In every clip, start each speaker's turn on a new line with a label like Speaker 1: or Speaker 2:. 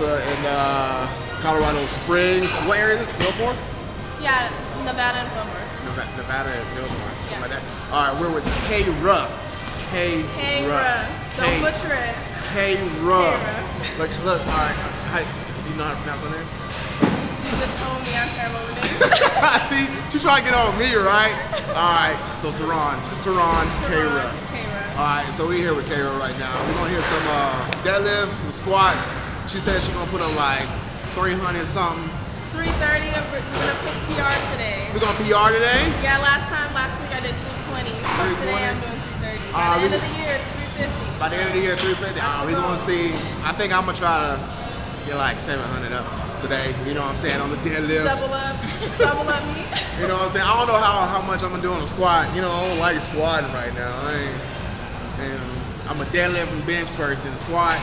Speaker 1: in uh, Colorado Springs. What area is this? Fillmore?
Speaker 2: Yeah, Nevada and Fillmore.
Speaker 1: Nevada, Nevada and Fillmore.
Speaker 2: Yeah.
Speaker 1: like. All right, we're with K Ruck. K Ruck.
Speaker 2: Don't butcher it.
Speaker 1: K Ruck. Look, look. All right. Hi, you know how to pronounce her name?
Speaker 2: You just told me I'm terrible with names.
Speaker 1: See, she trying to get on me, right? All right. So Tehran, it's Tehran
Speaker 2: Kaeyra.
Speaker 1: All right, so we are here with Kara right now. We're gonna hear some uh, deadlifts, some squats. She said she's gonna put up like 300 something.
Speaker 2: 330, we're gonna put PR today.
Speaker 1: We're gonna PR today.
Speaker 2: Yeah, last time, last week I did 320. So today I'm doing 330. By
Speaker 1: Ah,
Speaker 2: the end of the year, it's 350.
Speaker 1: By the end of the year, 350.
Speaker 2: That's
Speaker 1: Uh, we're gonna see. I think I'm gonna try to get like 700 up today. You know what I'm saying on the deadlift.
Speaker 2: Double up, double up me.
Speaker 1: You know what I'm saying? I don't know how, how much I'm gonna do on the squat. You know, I don't like squatting right now. I ain't, and I'm a deadlift and bench person. Squat,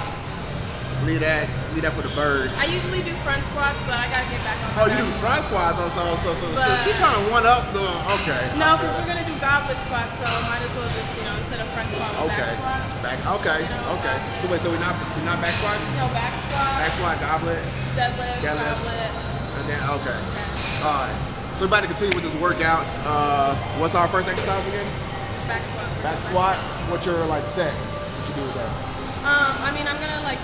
Speaker 1: leave that, leave that for the birds.
Speaker 2: I usually do front squats, but I gotta get back on.
Speaker 1: Oh, you do front squats, oh, so, so, so, so
Speaker 2: But-
Speaker 1: trying to one up the, okay.
Speaker 2: No, because we're gonna do goblet squats, so might as well just, you know, instead of front squat, we'll
Speaker 1: Okay.
Speaker 2: back squat.
Speaker 1: Back, okay,
Speaker 2: You know,
Speaker 1: okay. So wait, so we're not, we're not back squat?
Speaker 2: No, back squat,
Speaker 1: Back squat, goblet,
Speaker 2: deadlift,
Speaker 1: Deadlift.
Speaker 2: goblet.
Speaker 1: and then, okay.
Speaker 2: Okay.
Speaker 1: All right. So we're about to continue with this workout. Uh, what's our first exercise again?
Speaker 2: Back squat.
Speaker 1: Back squat. What's your like set? What you do with that?
Speaker 2: Um, I mean, I'm gonna like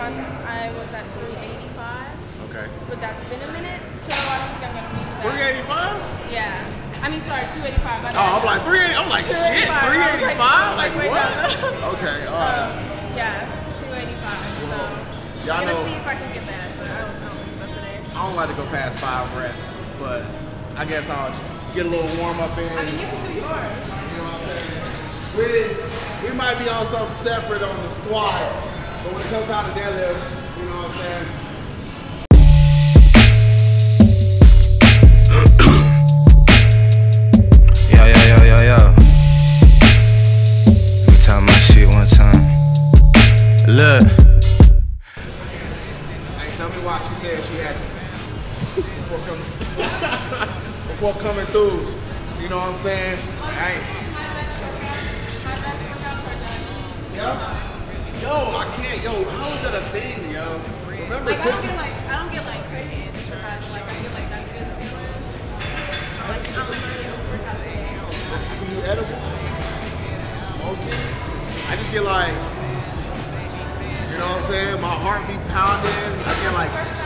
Speaker 2: I was at 385,
Speaker 1: Okay.
Speaker 2: but that's been a minute, so I don't think I'm gonna reach that.
Speaker 1: 385?
Speaker 2: Yeah. I mean, sorry, 285. my
Speaker 1: Oh, I'm like 380. I'm like shit.
Speaker 2: 285. I was like-
Speaker 1: 385. Like,
Speaker 2: like,
Speaker 1: what? Okay. All right.
Speaker 2: Um, yeah, 285. So
Speaker 1: Y'all
Speaker 2: I'm gonna
Speaker 1: know-
Speaker 2: see if I can get that, but I don't know. So today.
Speaker 1: I don't like to go past five reps, but I guess I'll just get a little warm up in.
Speaker 2: I mean, you can do yours.
Speaker 1: You know what I'm saying? We, we might be on something separate on the squats, but when it comes out to deadlift, you know what I'm saying? I'm saying? My heart be pounding. I get like,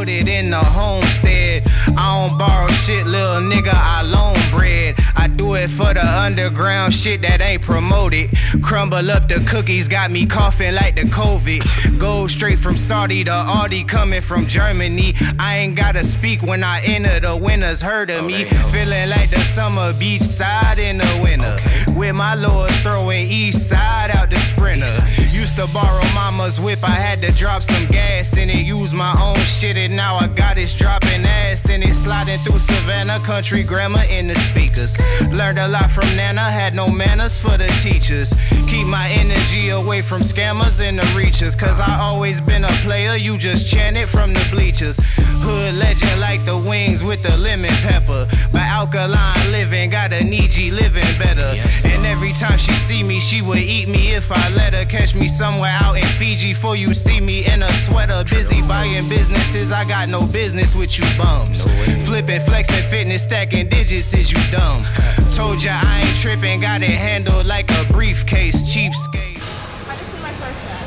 Speaker 3: put it in the homestead. I don't borrow shit, little nigga, I loan bread. I do it for the underground shit that ain't promoted. Crumble up the cookies, got me coughing like the COVID. Go straight from Saudi to Audi, coming from Germany. I ain't gotta speak when I enter, the winners heard of me. Feeling like the summer beach side in the winter. With my lords throwing east side out the sprinter. Used to borrow mama's whip, I had to drop some gas in it. Use my own shit, and now I got it dropping ass in it. Sliding through Savannah, country grammar in the speakers. Learned a lot from Nana, had no manners for the teachers. Keep my energy away from scammers and the reachers. Cause I always been a player, you just chant it from the bleachers. Hood legend like the wings with the lemon pepper. By alkaline living, got a Niji living better. And every time she see me, she would eat me if I let her. Catch me somewhere out in Fiji before you see me in a sweater. Busy buying businesses, I got no business with you bums. Flipping, flexing, fitness, stacking digits, is you dumb? Told ya I ain't tripping, got it handled like a briefcase, cheapskate.
Speaker 2: I just did my first set.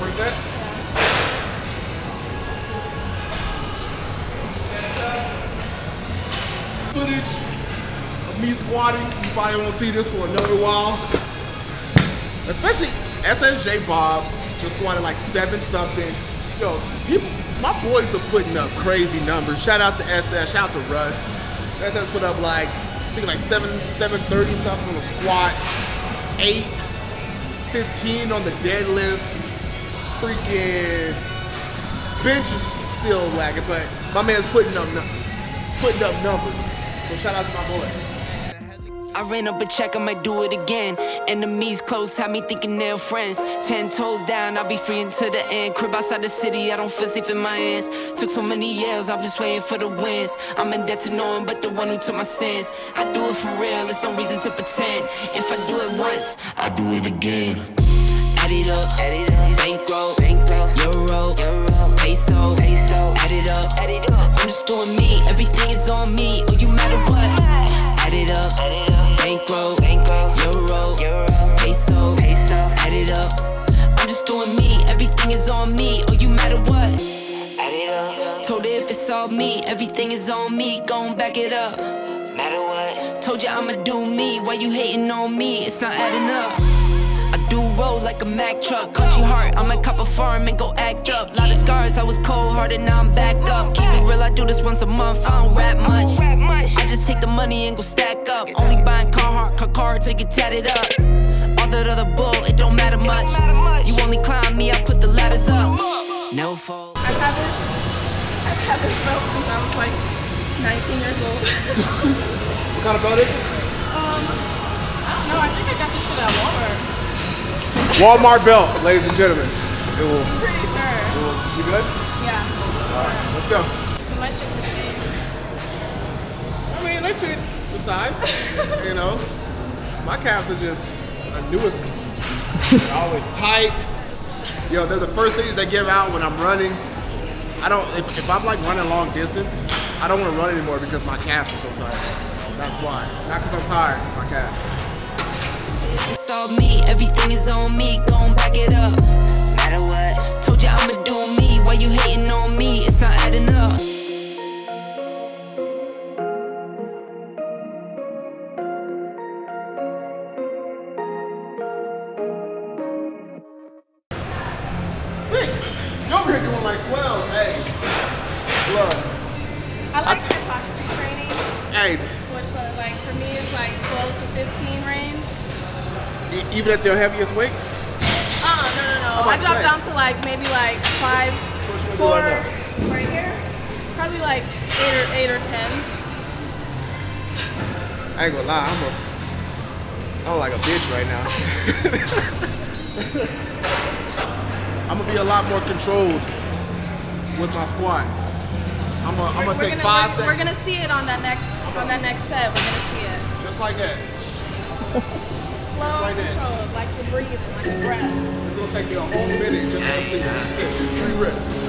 Speaker 1: Where's that? Footage of me squatting. You probably won't see this for another while. Especially SSJ Bob just squatted like seven something. Yo, people, my boys are putting up crazy numbers. Shout out to SS, shout out to Russ. SS put up like, I think like seven, 730 something on the squat, eight, 15 on the deadlift. Freaking bench is still lagging, but my man's putting up putting up numbers. So shout out to my boy.
Speaker 4: I ran up a check, I might do it again. Enemies close, had me thinking they're friends. Ten toes down, I'll be free until the end. Crib outside the city, I don't feel safe in my hands. Took so many years, I'm just waiting for the wins. I'm in debt to no one but the one who took my sins. I do it for real, there's no reason to pretend. If I do it once, I do it again. Add it up, add it up. bankroll, bankroll, euro, euro, peso, peso. Add it up, add it up. I'm just doing me, everything is on me. Everything is on me. Gon' back it up. Matter what? Told ya I'ma do me. Why you hating on me? It's not adding up. I do roll like a Mack truck. Country heart, I might cop a farm and go act up. Lot of scars, I was cold hearted, now I'm back up. Keep it real, I do this once a month. I don't rap much. I just take the money and go stack up. Only buying Carhartt, car cards to get tatted up. All that other bull, it don't matter much. You only climb me, I put the ladders up. No fall.
Speaker 2: I've had this, I've had this belt since I was like 19 years old.
Speaker 1: what kind of belt is it?
Speaker 2: Um, I don't know. I think I got this shit at Walmart.
Speaker 1: Walmart belt, ladies and gentlemen.
Speaker 2: It will. I'm pretty sure.
Speaker 1: It will, you good?
Speaker 2: Yeah.
Speaker 1: All right, let's go.
Speaker 2: Too much shit to shave.
Speaker 1: I mean, they fit the size. you know, my calves are just a nuisance. They're always tight. You know, they're the first things they give out when I'm running. I don't, if, if I'm like running long distance, I don't want to run anymore because my calves are so tired. That's why. Not because I'm tired, my calves.
Speaker 4: It's all me, everything is on me, back it up. Matter what? Told you I'ma do me, why you hating on me? It's not adding up.
Speaker 1: Even at their heaviest weight?
Speaker 2: Uh, no, no, no. I dropped down to like maybe like five,
Speaker 1: so
Speaker 2: four, right, right, here. Probably like eight or eight or ten.
Speaker 1: I ain't gonna lie, I'm a, I'm like a bitch right now. I'm gonna be a lot more controlled with my squat. I'm gonna, I'm gonna take
Speaker 2: gonna,
Speaker 1: five
Speaker 2: we're,
Speaker 1: seconds.
Speaker 2: We're gonna see it on that next on that next set. We're gonna see it.
Speaker 1: Just like that.
Speaker 2: Slow like controlled, like you're breathing, like your breath.
Speaker 1: It's gonna take me a whole minute just to complete one set. Three reps.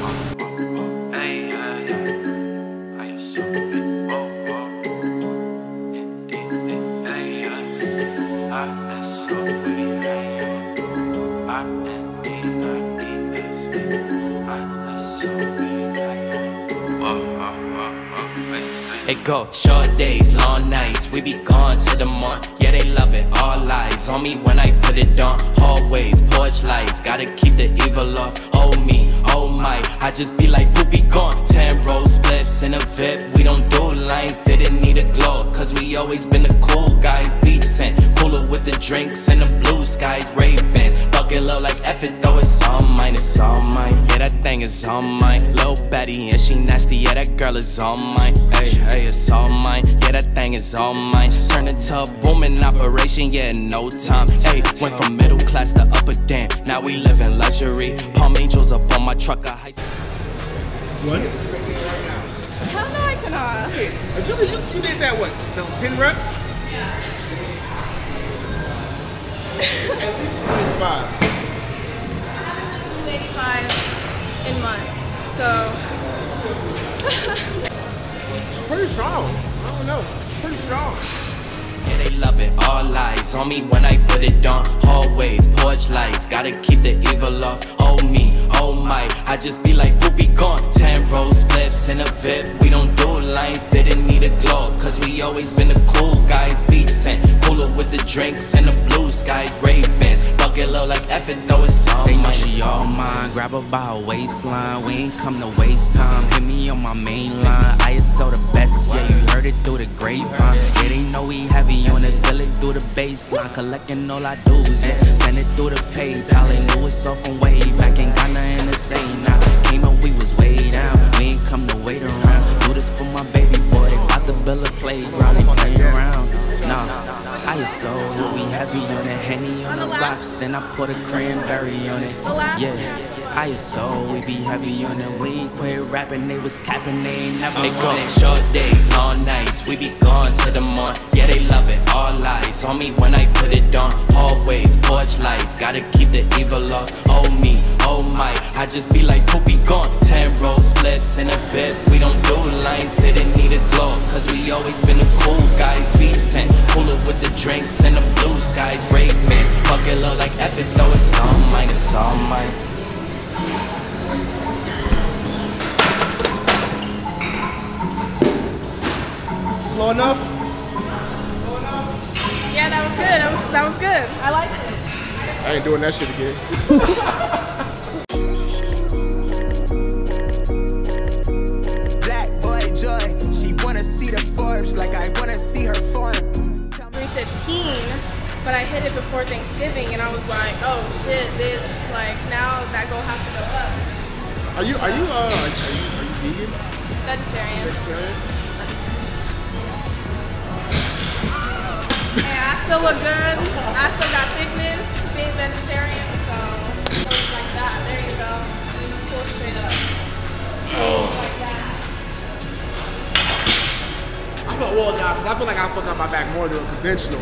Speaker 5: It go. Short days, long nights, we be gone till the morning. Yeah, they love it, all lies on me when I put it on. Hallways, porch lights, gotta keep the evil off. Oh me, oh my, I just be like, who be gone? Ten roll spliffs in a VIP, we don't do lines, didn't need a glow, cause we always been the cool guys. Beach tent, cooler with the drinks and the blue skies, Ray-Bans. Bucket low like F it though, it's all mine, it's all mine. Yeah, that thing is all mine. Lil Betty, and she nasty, yeah, that girl is all mine. Hey, hey, it's all mine. Yeah, that thing is all mine. Turn into a booming operation, yeah, in no time. Hey, went from middle class to upper damn. Now we live in luxury. Palm angels up on my truck, a high
Speaker 1: One.
Speaker 2: Hell no, I cannot.
Speaker 1: Hey, you, you, you did that what? Those 10 reps?
Speaker 2: Yeah.
Speaker 1: At least 25.
Speaker 2: 285 in months. So
Speaker 1: pretty strong. I don't know. Pretty strong.
Speaker 5: Yeah, they love it, all lies on me when I put it on. Hallways, porch lights, gotta keep the evil off. Oh me, oh my, I just be like, who be gone? Ten roll spliffs in a VIP, we don't do lines, didn't need a glow, cause we always been the cool guys. Beach tent, cooler with the drinks and the blue skies, Ray-Bans. Bucket low like it though, it's all
Speaker 6: They
Speaker 5: mine.
Speaker 6: she all mine. Grab her by her waistline. We ain't come to waste time. Hit me on my main line. ISO the best. Yeah, you heard it through the grapevine. Yeah, they know we heavy on it. Feel it through the baseline. Collecting all I do is yeah. Send it through the PayPal. They knew it's all from way back. Ain't got nothing to say now. Put a cranberry on it. Oh, yeah. ISO, we be heavy on it. We ain't quit rapping, they was capping, they ain't never want
Speaker 5: go
Speaker 6: it.
Speaker 5: short days, long nights. We be gone to the morn. Yeah, they love it. All lies on me when I put it on. Always porch lights. Gotta keep the evil off. Oh me, oh my. I just be like poopy gone. Ten roll spliffs in a VIP. We don't do lines. Didn't need a glow. Cause we always been the cool guys. Beach tent. Cooler with the drinks and the blue skies. Brave man. Fuck it low like F it though. It's all mine. It's all mine.
Speaker 1: Slow enough?
Speaker 2: Yeah, that was good. That was that was good. I liked it.
Speaker 1: I ain't doing that shit again.
Speaker 2: but I hit it before Thanksgiving, and I was like, oh shit, bitch. Like now that goal has to go up.
Speaker 1: Are you are you uh are you, are you vegan?
Speaker 2: Vegetarian.
Speaker 1: Vegetarian?
Speaker 2: And I still look good. I still got thickness, being vegetarian, so like that. There you go. Pull straight up. Like that.
Speaker 1: I feel well nah, I feel like I fuck up my back more doing conventional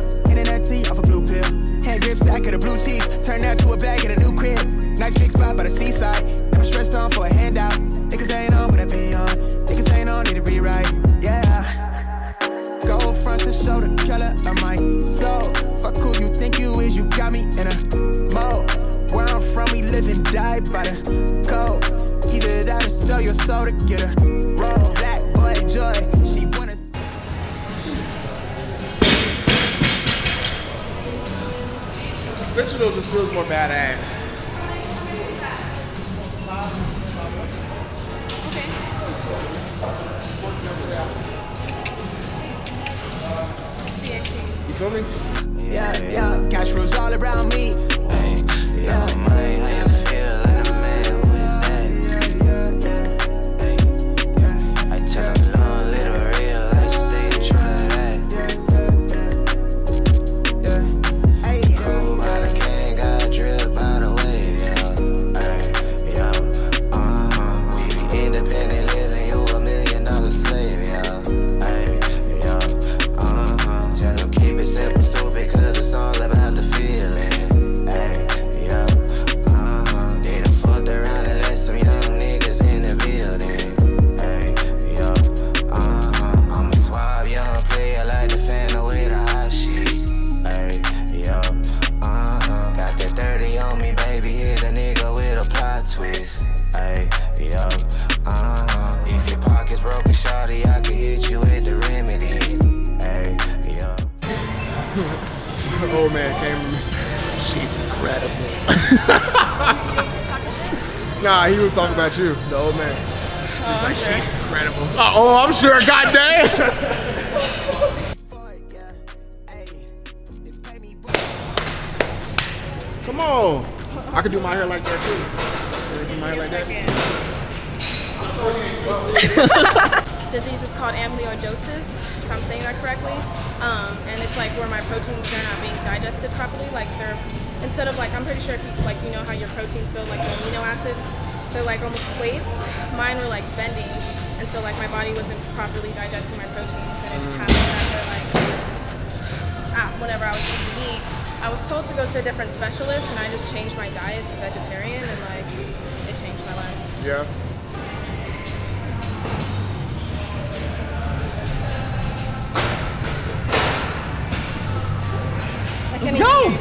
Speaker 7: Internet tea off a blue pill. Hand grip stack of the blue cheese. Turn that to a bag at a new crib. Nice big spot by the seaside. Never stressed on for a handout. Niggas ain't on what I be on. Niggas ain't on need to rewrite. Yeah. Gold fronts to show the color of my soul. Fuck who you think you is, you got me in a mode. Where I'm from, we live and die by the code. Either that or sell your soul to get a roll. Black boy joy,
Speaker 1: Conventional just feels more badass. You feel me?
Speaker 7: Yeah, yeah, cash rules all around me.
Speaker 1: Nah, he was talking about you, the old man.
Speaker 2: Oh, I'm sure.
Speaker 1: Incredible. Uh, oh, I'm sure. Goddamn. Come on. I could do my hair like that too. Do my hair like that?
Speaker 2: disease is called amyloidosis, if I'm saying that correctly. Um, and it's like where my proteins they're not being digested properly. Like they're instead of like I'm pretty sure if you like you know how your proteins build like the amino acids, they're like almost plates. Mine were like bending, and so like my body wasn't properly digesting my proteins, and it just happened after like ah, whenever I was eating meat. I was told to go to a different specialist, and I just changed my diet to vegetarian, and like it changed my life.
Speaker 1: Yeah. Let's go.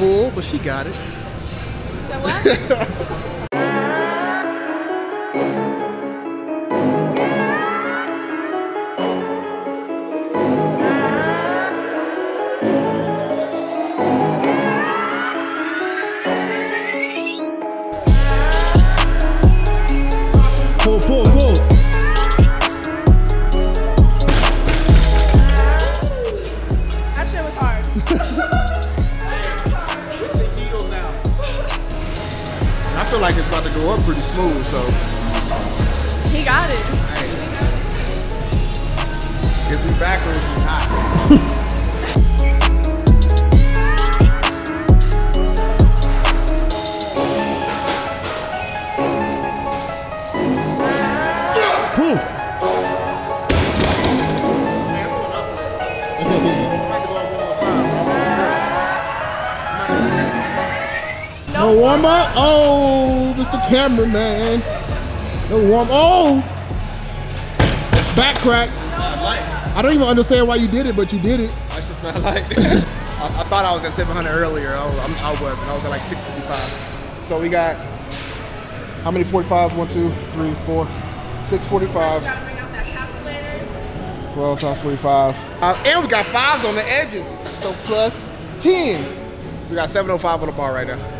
Speaker 8: pull, but she got it.
Speaker 2: So what?
Speaker 1: like it's about to go up pretty smooth, so.
Speaker 2: He got it.
Speaker 1: Gets me backwards and hot.
Speaker 9: No warm up. Oh, Mr. cameraman. No warm. Oh, back crack. I don't even understand why you did it, but you did it.
Speaker 1: That's just my life. I, I, thought I was at 700 earlier. I was, I was, and I was at like 655. So we got how many 45s? One, two, three, four, six 45s. 12 times 45. Uh, and we got fives on the edges. So plus 10. We got 705 on the bar right now.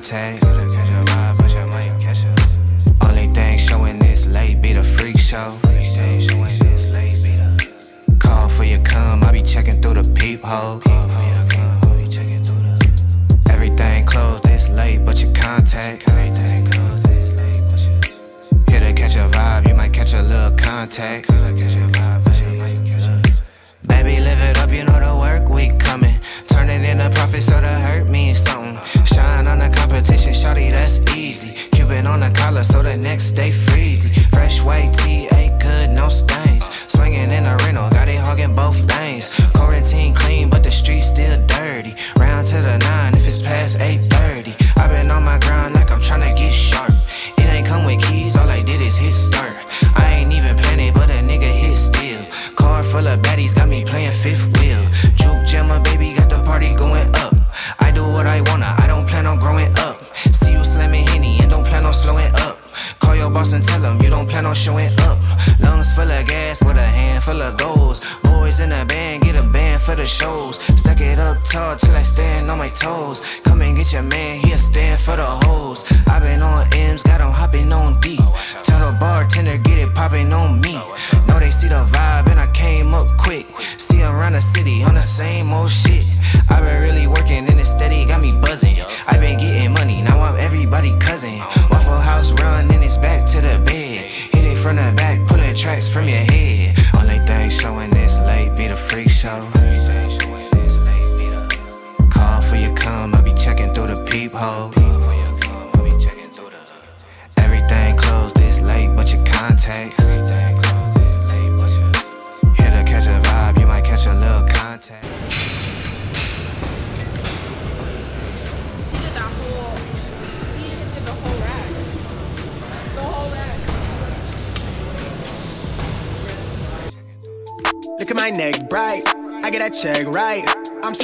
Speaker 7: contact.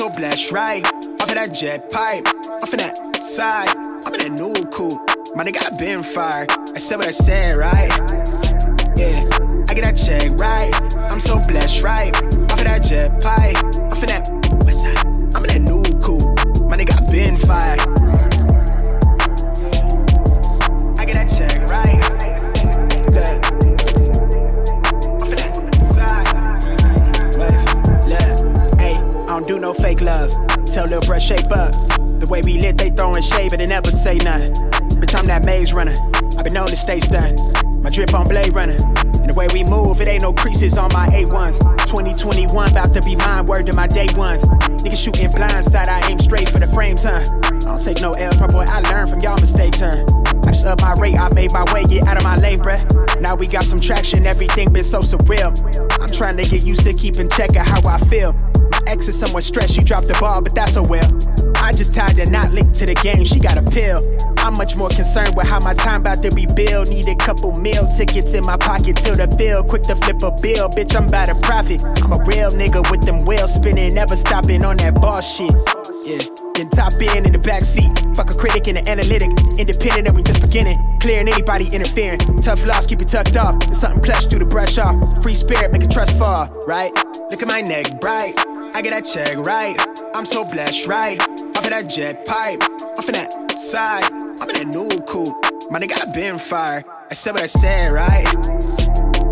Speaker 7: so
Speaker 10: blessed, right? Off of that jet pipe, off of that side. I'm in that new coupe, my nigga, I been fired. I said what I said, right? Yeah, I get that check, right? I'm so blessed, right? Off of that jet pipe, off of that west side. I'm in that new coupe, my nigga, I been fired. Love. Tell Lil bruh shape up. The way we lit, they throwing shade, but they never say nothing. Bitch, I'm that maze runner. i been known to stay stunned. My drip on Blade Runner. And the way we move, it ain't no creases on my A1s. 2021, about to be mine, word to my day ones. Niggas shooting blindside, I aim straight for the frames, huh? I don't take no L's, my boy, I learn from y'all mistakes, huh? I just up my rate, I made my way, get out of my lane, bruh. Now we got some traction, everything been so surreal. I'm trying to get used to keeping check of how I feel. Ex is somewhat stressed, she dropped the ball, but that's a well. I just tied a knot linked to the game, she got a pill. I'm much more concerned with how my time about to be billed. Need a couple meal tickets in my pocket till the bill. Quick to flip a bill, bitch, I'm about to profit. I'm a real nigga with them wheels spinning, never stopping on that boss shit. Yeah, then top in in the back seat. Fuck a critic and an analytic. Independent and we just beginning. Clearing anybody interfering. Tough loss, keep it tucked off. There's something plush, do the brush off. Free spirit, make a trust fall, right? Look at my neck bright. I get that check right. I'm so blessed, right? Off of that jet pipe, off of that side. I'm in that new coupe. My nigga, I been fired. I said what I said, right?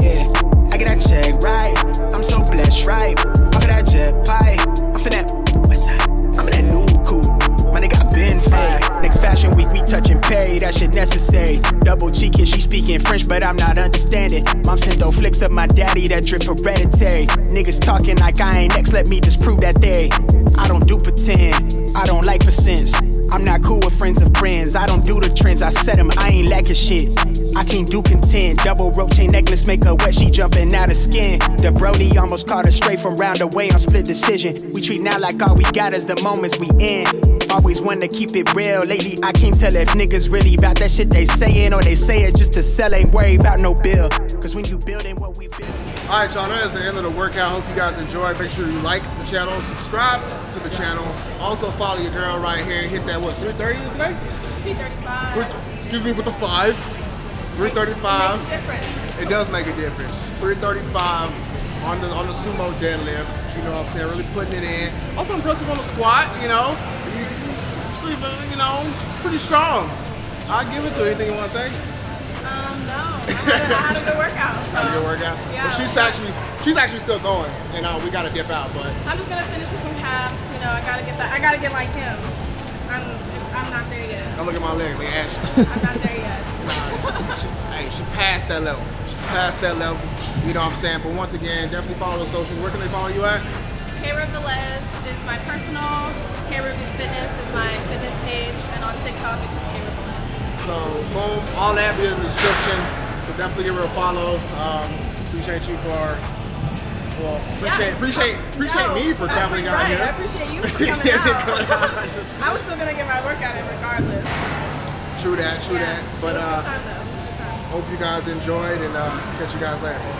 Speaker 10: Yeah, I get that check right. I'm so blessed, right? Off of that jet pipe, off of that side. I'm in that new coupe. My nigga, I been fired. Next fashion week, we touching pay, that shit necessary. Double cheeking, she speaking French, but I'm not understanding. Mom sent those flicks of my daddy that drip hereditary. Niggas talking like I ain't next, let me disprove that they. I don't do pretend, I don't like percents. I'm not cool with friends of friends. I don't do the trends, I set them, I ain't lacking shit. I can't do contend. Double rope chain necklace make her wet, she jumping out of skin. The Brody almost caught her straight from round away on split decision. We treat now like all we got is the moments we in. Always want to keep it real. Lately, I can't tell if niggas really about that shit they saying or they say it just to sell. Ain't worried about no bill. Cause when you building what we build.
Speaker 1: All right, y'all, that is the end of the workout. Hope you guys enjoyed. Make sure you like the channel, subscribe to the channel. Also follow your girl right here. Hit that, what, 330 is today?
Speaker 2: 335.
Speaker 1: Excuse me, with the five. 335.
Speaker 2: Makes a.
Speaker 1: It does make a difference. 335 on the on the sumo deadlift. You know what I'm saying? Really putting it in. Also impressive on the squat, you know. You, you, you know, pretty strong. I'll give it to her. Anything you want to say?
Speaker 2: Um, no. I had a good workout. So.
Speaker 1: Had a good workout.
Speaker 2: Yeah.
Speaker 1: But she's actually she's actually still going, and uh, we gotta dip out. But
Speaker 2: I'm just gonna finish with some calves. You know, I gotta get that. I gotta get like him. I'm, I'm not there yet.
Speaker 1: don't look at my legs, they ashy.
Speaker 2: I'm not there yet.
Speaker 1: She, hey, she passed that level. She passed that level. You know what I'm saying? But once again, definitely follow the socials. Where can they follow you at?
Speaker 2: Kaeyra Velez is my personal. K-Rib Fitness is my fitness page, and on TikTok it's just Kaeyra Velez.
Speaker 1: So boom, all that be in the description. So definitely give her a follow. Um, appreciate you for well, appreciate
Speaker 2: Yeah.
Speaker 1: appreciate appreciate
Speaker 2: No,
Speaker 1: me for traveling
Speaker 2: appre-
Speaker 1: out
Speaker 2: right,
Speaker 1: here.
Speaker 2: I appreciate you for coming
Speaker 1: Yeah,
Speaker 2: out.
Speaker 1: coming out.
Speaker 2: I was still gonna get my workout in regardless.
Speaker 1: True that, true
Speaker 2: Yeah.
Speaker 1: that. But
Speaker 2: it was a
Speaker 1: uh,
Speaker 2: good time though. It was a good time.
Speaker 1: hope you guys enjoyed and uh, catch you guys later.